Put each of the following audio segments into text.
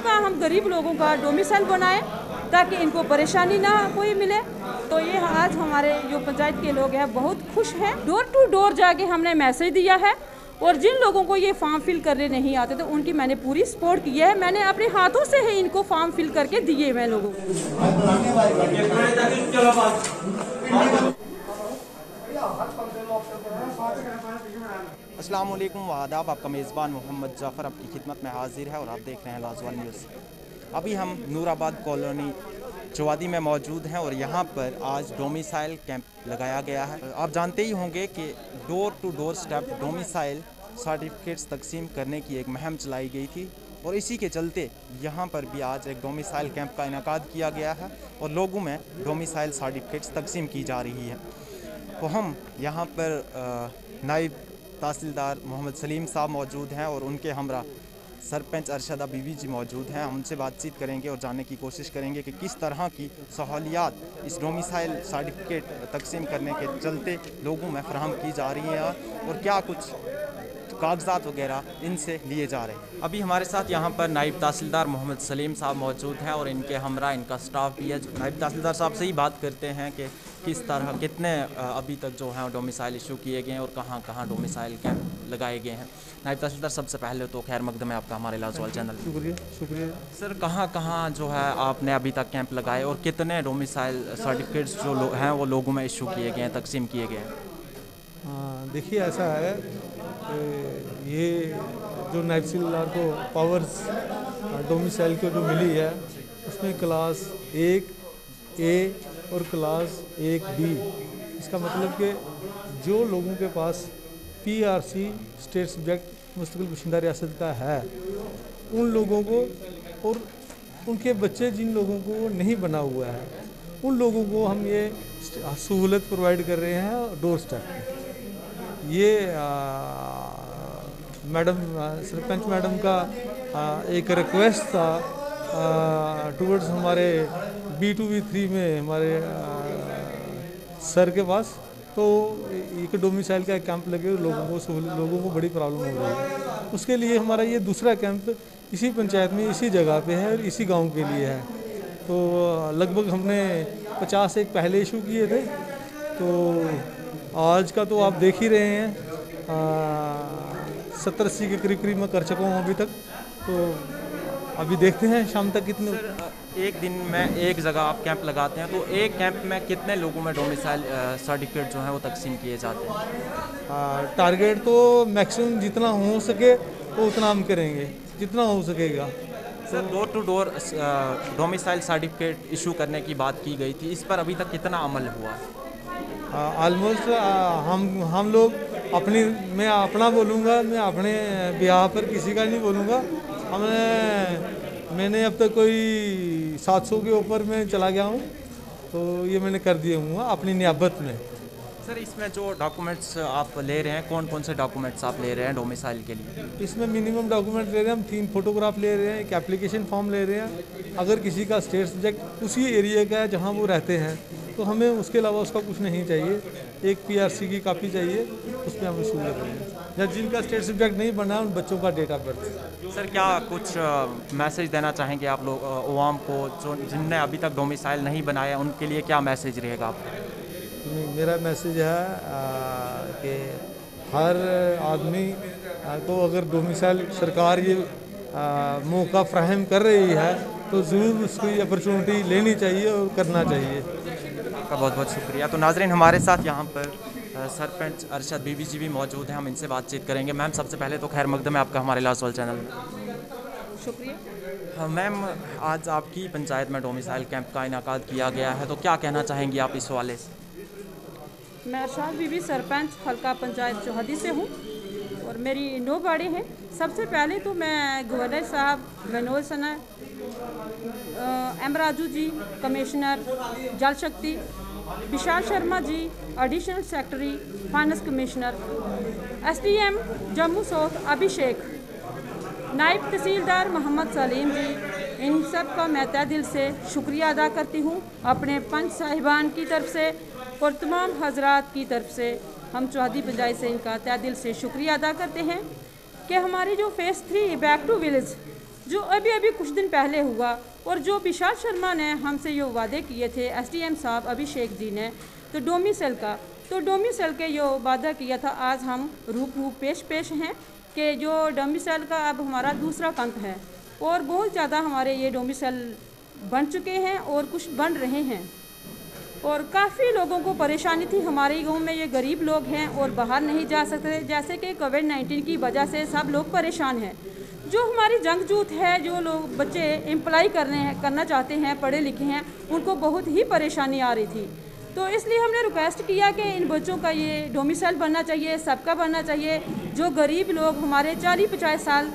का हम गरीब लोगों का डोमिसाइल बनाएँ ताकि इनको परेशानी ना कोई मिले। तो ये आज हमारे जो पंचायत के लोग हैं, बहुत खुश हैं। डोर टू डोर जाके हमने मैसेज दिया है और जिन लोगों को ये फॉर्म फिल करने नहीं आते तो उनकी मैंने पूरी सपोर्ट की है। मैंने अपने हाथों से ही इनको फॉर्म फिल करके दिए मैं लोगों को। अस्सलाम वालेकुम आपका मेज़बान मोहम्मद जाफ़र आपकी खिदमत में हाजिर है और आप देख रहे हैं लाजवाल न्यूज़। अभी हम नूराबाद कॉलोनी चवादी में मौजूद हैं और यहाँ पर आज डोमिसाइल कैंप लगाया गया है। आप जानते ही होंगे कि door to door step domicile certificates तकसीम करने की एक मुहिम चलाई गई थी और इसी के चलते यहाँ पर भी आज एक डोमिसाइल कैंप का इनका किया गया है और लोगों में डोमिसाइल सर्टिफिकेट्स तकसीम की जा रही है। तो हम यहाँ पर नायब तहसीलदार मोहम्मद सलीम साहब मौजूद हैं और उनके हमरा सरपंच अरशदा बीवी जी मौजूद हैं। हम उनसे बातचीत करेंगे और जानने की कोशिश करेंगे कि किस तरह की सहूलियात इस डोमिसाइल सर्टिफिकेट तकसीम करने के चलते लोगों में फ्राहम की जा रही हैं और क्या कुछ कागजात वगैरह इनसे लिए जा रहे हैं। अभी हमारे साथ यहाँ पर नायब तहसीलदार मोहम्मद सलीम साहब मौजूद हैं और इनके हमरा इनका स्टाफ भी है। नायब तहसीलदार साहब से ही बात करते हैं कि किस तरह कितने अभी तक जो हैं डोमिसाइल इशू किए गए हैं और कहाँ कहाँ डोमिसाइल कैंप लगाए गए हैं। नायब तहसीलदार सबसे पहले तो खैर मकदम है आपका हमारे लाजवाल चैनल। शुक्रिया शुक्रिया। सर कहाँ कहाँ जो है आपने अभी तक कैंप लगाए और कितने डोमिसाइल सर्टिफिकेट्स जो हैं वो लोगों में इशू किए गए हैं तकसीम किए गए हैं देखिए ऐसा है ये जो नाइबसिल्लार को पावर्स डोमिसाइल को जो मिली है, उसमें क्लास एक ए और क्लास एक बी इसका मतलब कि जो लोगों के पास पीआरसी स्टेट सब्जेक्ट मुस्तकिल बशिंदा रियासत का है, उन लोगों को और उनके बच्चे जिन लोगों को नहीं बना हुआ है, उन लोगों को हम ये सहूलत प्रोवाइड कर रहे हैं डोर स्टेप ये मैडम सरपंच मैडम का आ, एक रिक्वेस्ट था टूवर्ड्स हमारे बी टू बी थ्री में हमारे आ, सर के पास। तो एक डोमिसाइल का कैंप लगे लोगों को लोगों को बड़ी प्रॉब्लम हो रही है। उसके लिए हमारा ये दूसरा कैंप इसी पंचायत में इसी जगह पे है और इसी गाँव के लिए है। तो लगभग हमने पचास एक पहले इशू किए थे। तो आज का तो आप देख ही रहे हैं। सत्तर अस्सी के करीब करीब मैं कर चुका हूँ अभी तक। तो अभी देखते हैं शाम तक कितने एक दिन में एक जगह आप कैंप लगाते हैं तो एक कैंप में कितने लोगों में डोमिसाइल सर्टिफिकेट जो है वो तकसीम किए जाते हैं? टारगेट तो मैक्सिमम जितना हो सके तो उतना हम करेंगे जितना हो सकेगा। Sir door to door domicile certificate issue करने की बात की गई थी इस पर अभी तक कितना अमल हुआ? ऑलमोस्ट हम हम लोग अपनी मैं अपना बोलूँगा मैं अपने ब्याह पर किसी का नहीं बोलूँगा। हमने मैंने अब तक कोई 700 के ऊपर में चला गया हूँ तो ये मैंने कर दिए हुआ अपनी नियाबत में। सर इसमें जो डॉक्यूमेंट्स आप ले रहे हैं कौन कौन से डॉक्यूमेंट्स आप ले रहे हैं डोमिसाइल के लिए? इसमें मिनिमम डॉक्यूमेंट ले रहे हैं हम तीन फोटोग्राफ ले रहे हैं एक एप्लीकेशन फॉर्म ले रहे हैं। अगर किसी का स्टेट सब्जेक्ट उसी एरिया का है जहाँ वो रहते हैं तो हमें उसके अलावा उसका कुछ नहीं चाहिए। एक पीआरसी की कापी चाहिए उस पर हम इशू कर या जिनका स्टेट सब्जेक्ट नहीं बना उन बच्चों का डेट ऑफ़ बर्थ सर क्या कुछ मैसेज देना चाहेंगे आप लोग अवाम को जो जिनने अभी तक डोमिसाइल नहीं बनाया उनके लिए क्या मैसेज रहेगा आपका? मेरा मैसेज है कि हर आदमी को अगर डोमिसाइल सरकार ये मौका फ्राहम कर रही है तो ज़रूर उसकी अपॉर्चुनिटी लेनी चाहिए और करना चाहिए। आपका बहुत बहुत शुक्रिया। तो नाजरीन हमारे साथ यहाँ पर सरपंच अरशद बीबी जी भी मौजूद हैं। हम इनसे बातचीत करेंगे। मैम सबसे पहले तो खैर मकदम है आपका हमारे लासवाल चैनल में। शुक्रिया। मैम आज आपकी पंचायत में डोमिसाइल कैंप का इनका किया गया है तो क्या कहना चाहेंगी आप इस हवाले से? मैं अरशाद बीबी सरपंच हल्का पंचायत चौहदी से हूँ और मेरी नौ बाड़े हैं। सबसे पहले तो मैं गवर्नर साहब Manoj Sinha M Raju ji, commissioner Jal Shakti, Vishal Sharma ji additional secretary finance commissioner SDM Jammu south Abhishek naib tehsildar Mohammad Salim जी, इन सब का मैं तय दिल से शुक्रिया अदा करती हूँ। अपने पंच साहिबान की तरफ़ से और तमाम हजरात की तरफ़ से हम चौहदी पंचायत से इनका तय दिल से शुक्रिया अदा करते हैं कि हमारी जो phase three back to village जो अभी अभी कुछ दिन पहले हुआ और जो विशाल शर्मा ने हमसे ये वादे किए थे, एसडीएम साहब अभिषेक जी ने तो डोमिसल का तो डोमिसल के जो वादा किया था, आज हम रूप रूप पेश पेश हैं कि जो डोमिसल का अब हमारा दूसरा कंत है, और बहुत ज़्यादा हमारे ये डोमिसल बन चुके हैं और कुछ बन रहे हैं। और काफ़ी लोगों को परेशानी थी, हमारे गाँव में ये गरीब लोग हैं और बाहर नहीं जा सकते, जैसे कि कोविड नाइन्टीन की वजह से सब लोग परेशान हैं। जो हमारी जंग जूथ है, जो लोग बच्चे एम्प्लाई करने हैं, करना चाहते हैं, पढ़े लिखे हैं, उनको बहुत ही परेशानी आ रही थी। तो इसलिए हमने रिक्वेस्ट किया कि इन बच्चों का ये डोमिसाइल बनना चाहिए, सबका बनना चाहिए। जो गरीब लोग हमारे चालीस पचास साल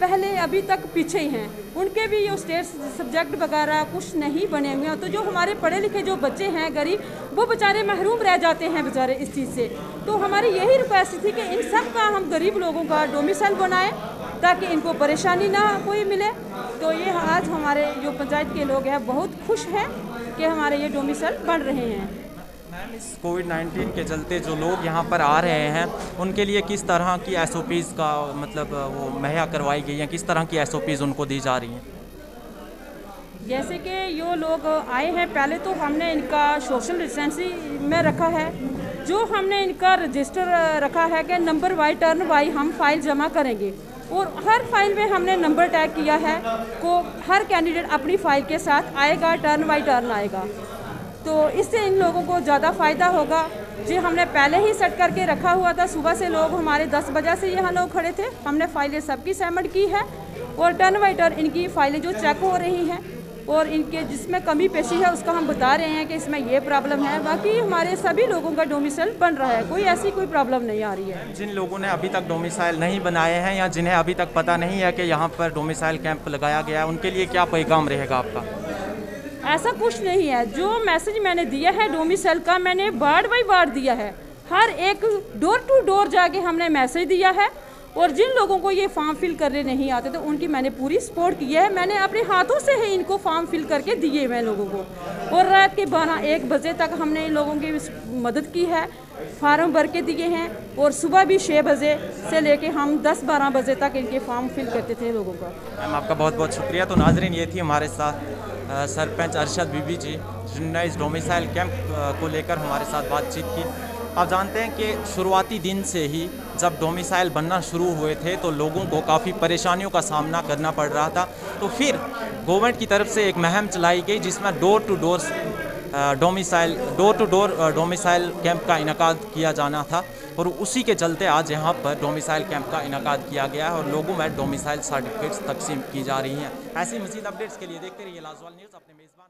पहले, अभी तक पीछे ही हैं, उनके भी जो स्टेट सब्जेक्ट वगैरह कुछ नहीं बने हुए हैं। तो जो हमारे पढ़े लिखे जो बच्चे हैं, गरीब, वो बेचारे महरूम रह जाते हैं बेचारे इस चीज़ से। तो हमारी यही रिक्वेस्ट थी कि इन सब का हम गरीब लोगों का डोमिसाइल बनाएँ ताकि इनको परेशानी ना कोई मिले। तो ये आज हमारे जो पंचायत के लोग हैं बहुत खुश हैं कि हमारे ये डोमिसल बन रहे हैं। मैम इस कोविड 19 के चलते जो लोग यहाँ पर आ रहे हैं उनके लिए किस तरह की एस का मतलब वो मुहैया करवाई गई हैं? किस तरह की एस उनको दी जा रही हैं? जैसे कि यो लोग आए हैं पहले तो हमने इनका सोशल डिस्टेंसिंग में रखा है। जो हमने इनका रजिस्टर रखा है कि नंबर वाई टर्न वाई हम फ़ाइल जमा करेंगे। और हर फ़ाइल में हमने नंबर टैग किया है को हर कैंडिडेट अपनी फ़ाइल के साथ आएगा टर्न बाई टर्न आएगा। तो इससे इन लोगों को ज़्यादा फ़ायदा होगा। जो, हमने पहले ही सेट करके रखा हुआ था। सुबह से लोग हमारे दस बजे से यहाँ लोग खड़े थे। हमने फाइलें सबकी सहमट की है और टर्न बाई टर्न इनकी फाइलें जो चेक हो रही हैं। और इनके जिसमें कमी पेशी है उसका हम बता रहे हैं कि इसमें ये प्रॉब्लम है। बाकी हमारे सभी लोगों का डोमिसाइल बन रहा है कोई ऐसी कोई प्रॉब्लम नहीं आ रही है। जिन लोगों ने अभी तक डोमिसाइल नहीं बनाए हैं या जिन्हें अभी तक पता नहीं है कि यहाँ पर डोमिसाइल कैंप लगाया गया है उनके लिए क्या पैगाम रहेगा आपका? ऐसा कुछ नहीं है। जो मैसेज मैंने दिया है डोमिसाइल का मैंने वार्ड बाई वार्ड दिया है। हर एक डोर टू डोर जाके हमने मैसेज दिया है। और जिन लोगों को ये फॉर्म फिल करने नहीं आते थे उनकी मैंने पूरी सपोर्ट की है। मैंने अपने हाथों से ही इनको फॉर्म फिल करके दिए मैं लोगों को। और रात के बारह एक बजे तक हमने इन लोगों की मदद की है। फार्म भर के दिए हैं और सुबह भी छः बजे से लेके हम दस बारह बजे तक इनके फॉर्म फिल करते थे लोगों का। मैम, आपका बहुत बहुत शुक्रिया। तो नाजरीन, ये थी हमारे साथ सरपंच अरशद बीबी जी, जिन्होंने इस डोमिसाइल कैंप को लेकर हमारे साथ बातचीत की। आप जानते हैं कि शुरुआती दिन से ही जब डोमिसाइल बनना शुरू हुए थे तो लोगों को काफ़ी परेशानियों का सामना करना पड़ रहा था। तो फिर गवर्नमेंट की तरफ़ से एक महम चलाई गई, जिसमें door to door domicile door to door domicile camp का इनका, किया जाना था। और उसी के चलते आज यहाँ पर डोमिसाइल कैंप का इनका किया गया है और लोगों में डोमिसाइल सर्टिफिकेट्स तकसीम की जा रही हैं। ऐसी मजीद अपडेट्स के लिए देखते रहिए लाजवाल न्यूज़। अपने मेज़बान